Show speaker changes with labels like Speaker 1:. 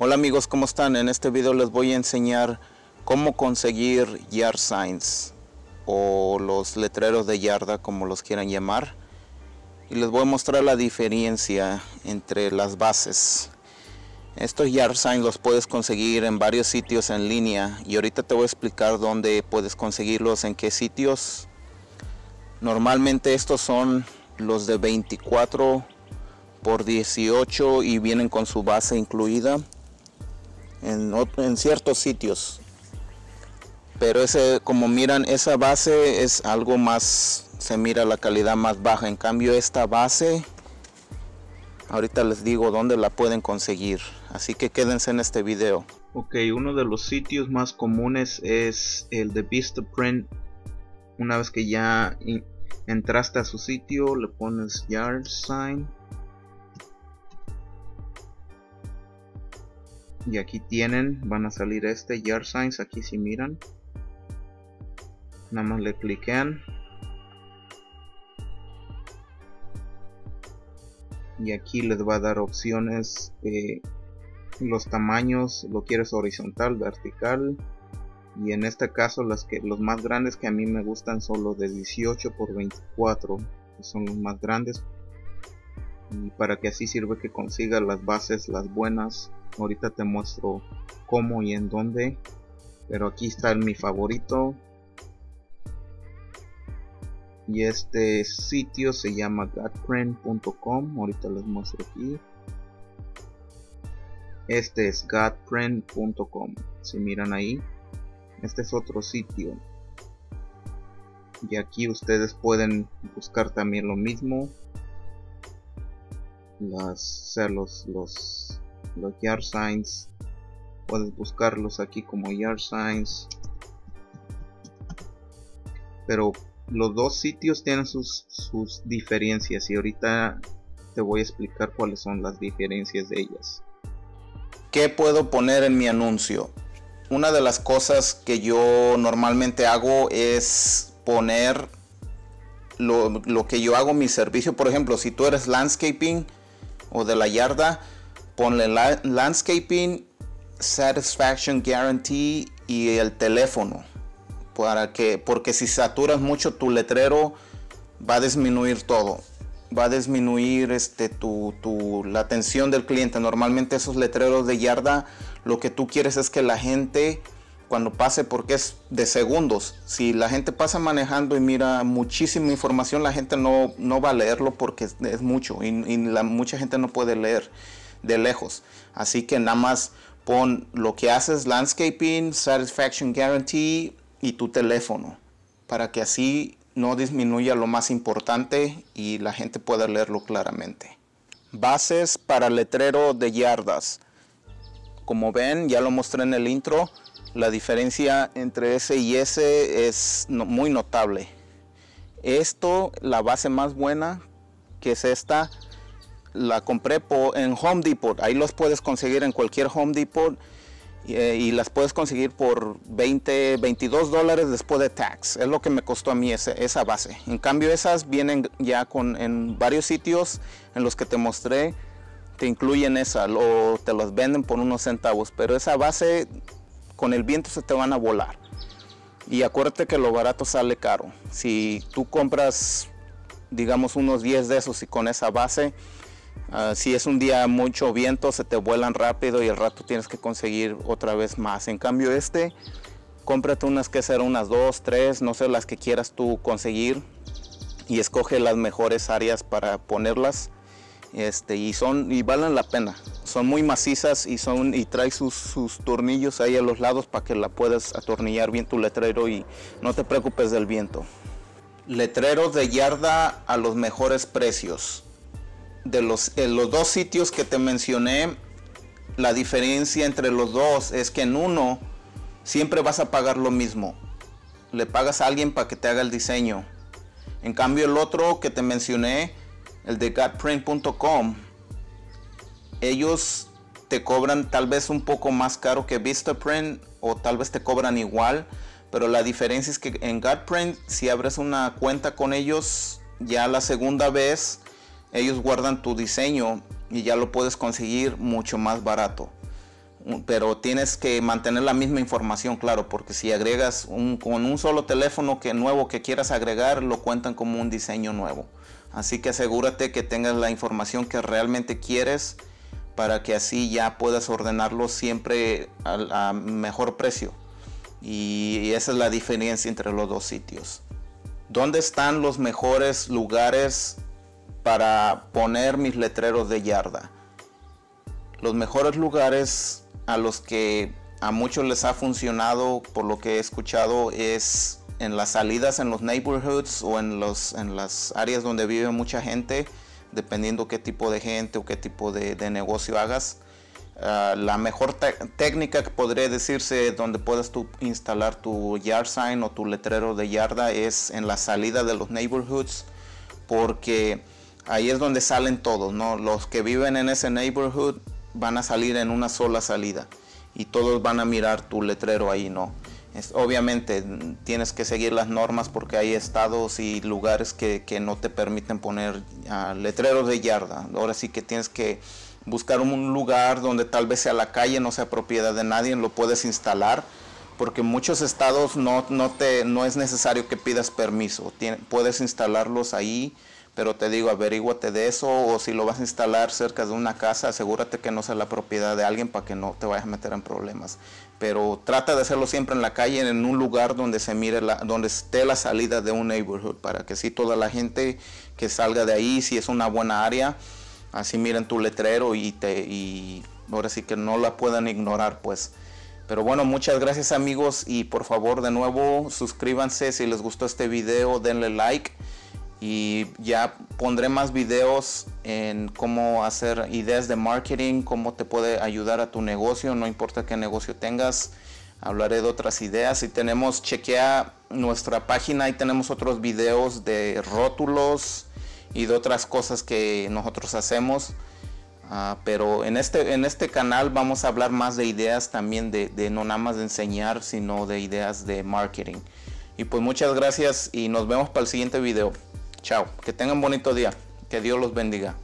Speaker 1: Hola amigos, ¿cómo están? En este video les voy a enseñar cómo conseguir yard signs o los letreros de yarda como los quieran llamar y les voy a mostrar la diferencia entre las bases. Estos yard signs los puedes conseguir en varios sitios en línea y ahorita te voy a explicar dónde puedes conseguirlos, en qué sitios. Normalmente estos son los de 24 por 18 y vienen con su base incluida en, ciertos sitios. Pero ese, como miran, esa base es algo más, se mira la calidad más baja. En cambio, esta base, ahorita les digo dónde la pueden conseguir. Así que quédense en este video. Ok, uno de los sitios más comunes es el de Vistaprint. Una vez que ya entraste a su sitio, le pones yard sign y aquí tienen van a salir este yard signs aquí si miran. Nada más le cliquean. Y aquí les va a dar opciones de los tamaños lo quieres horizontal vertical. Y en este caso las que los más grandes que a mí me gustan son los de 18 por 24 que son los más grandes. Y para que así sirve que consiga las bases las buenas ahorita te muestro cómo y en dónde pero aquí está el mi favorito. Y este sitio se llama godprint.com ahorita les muestro aquí. Este es godprint.com si miran ahí. Este es otro sitio. Y aquí ustedes pueden buscar también lo mismo. Las, los, los, los yard signs puedes buscarlos aquí como yard signs pero los dos sitios tienen sus, sus diferencias y ahorita te voy a explicar cuáles son las diferencias de ellas ¿Qué puedo poner en mi anuncio? Una de las cosas que yo normalmente hago es poner lo, lo, que yo hago mi servicio. Por ejemplo, si tú eres landscaping, o de la yarda, ponle landscaping, satisfaction guarantee y el teléfono. Para que, porque si saturas mucho tu letrero, va a disminuir todo. Va a disminuir este, tu, tu, la atención del cliente. Normalmente esos letreros de yarda, lo que tú quieres es que la gente cuando pase porque es de segundos. Si la gente pasa manejando y mira muchísima información, la gente no, no va a leerlo porque es, mucho y, la, mucha gente no puede leer de lejos. Así que nada más pon lo que haces, landscaping, satisfaction guarantee y tu teléfono para que así no disminuya lo más importante y la gente pueda leerlo claramente. Bases para letrero de yardas. Como ven, ya lo mostré en el intro, la diferencia entre ese y ese es muy notable. Esto, la base más buena, que es esta, la compré en Home Depot. Ahí los puedes conseguir en cualquier Home Depot eh, y las puedes conseguir por 20, 22 dólares después de tax. Es lo que me costó a mí esa base. En cambio esas vienen ya con, en varios sitios en los que te mostré. Te incluyen esa o te las venden por unos centavos. Pero esa base con el viento se te van a volar. Y acuérdate que lo barato sale caro. Si tú compras, digamos, unos 10 de esos y con esa base, ah, si es un día mucho viento, se te vuelan rápido y el rato tienes que conseguir otra vez más. En cambio, este, cómprate unas que serán unas 2, 3, no sé, las que quieras tú conseguir y escoge las mejores áreas para ponerlas este, y son y valen la pena. Son muy macizas y son y trae sus, sus tornillos ahí a los lados para que la puedas atornillar bien tu letrero y no te preocupes del viento. Letreros de yarda a los mejores precios. De los, los dos sitios que te mencioné, la diferencia entre los dos es que en uno siempre vas a pagar lo mismo. Le pagas a alguien para que te haga el diseño. En cambio el otro que te mencioné, el de gotprint.com, ellos te cobran tal vez un poco más caro que Vistaprint o tal vez te cobran igual, pero la diferencia es que en Gotprint si abres una cuenta con ellos, ya la segunda vez ellos guardan tu diseño y ya lo puedes conseguir mucho más barato. pero tienes que mantener la misma información, claro, porque si agregas con un solo teléfono que nuevo que quieras agregar, lo cuentan como un diseño nuevo. Así que asegúrate que tengas la información que realmente quieres para que así ya puedas ordenarlo siempre a, mejor precio. Y esa es la diferencia entre los dos sitios. ¿Dónde están los mejores lugares para poner mis letreros de yarda? Los mejores lugares a los que a muchos les ha funcionado, por lo que he escuchado, es en las salidas en los neighborhoods o en, los, en las áreas donde vive mucha gente, dependiendo qué tipo de gente o qué tipo de, negocio hagas. Ah, la mejor técnica que podría decirse donde puedas tú instalar tu yard sign o tu letrero de yarda es en la salida de los neighborhoods porque ahí es donde salen todos, ¿no? Los que viven en ese neighborhood van a salir en una sola salida y todos van a mirar tu letrero ahí, ¿no? obviamente tienes que seguir las normas porque hay estados y lugares que, no te permiten poner ah, letreros de yarda. Ahora sí que tienes que buscar un lugar donde tal vez sea la calle, no sea propiedad de nadie, lo puedes instalar. Porque en muchos estados no, no, te, no es necesario que pidas permiso. puedes instalarlos ahí pero te digo, averíguate de eso o si lo vas a instalar cerca de una casa, asegúrate que no sea la propiedad de alguien para que no te vayas a meter en problemas. Pero trata de hacerlo siempre en la calle, en un lugar donde se mire donde esté la salida de un neighborhood, para que si toda la gente que salga de ahí, si es una buena área, así miren tu letrero y te y ahora sí que no la puedan ignorar, pues. Pero bueno, muchas gracias amigos y por favor de nuevo suscríbanse si les gustó este video, denle like y ya pondré más videos en cómo hacer ideas de marketing, cómo te puede ayudar a tu negocio, no importa qué negocio tengas, hablaré de otras ideas y tenemos, chequea nuestra página y tenemos otros videos de rótulos y de otras cosas que nosotros hacemos. Ah, pero en este, en este canal vamos a hablar más de ideas también de, de no nada más de enseñar, sino de ideas de marketing. Y pues muchas gracias y nos vemos para el siguiente video. Chao, que tengan bonito día. Que Dios los bendiga.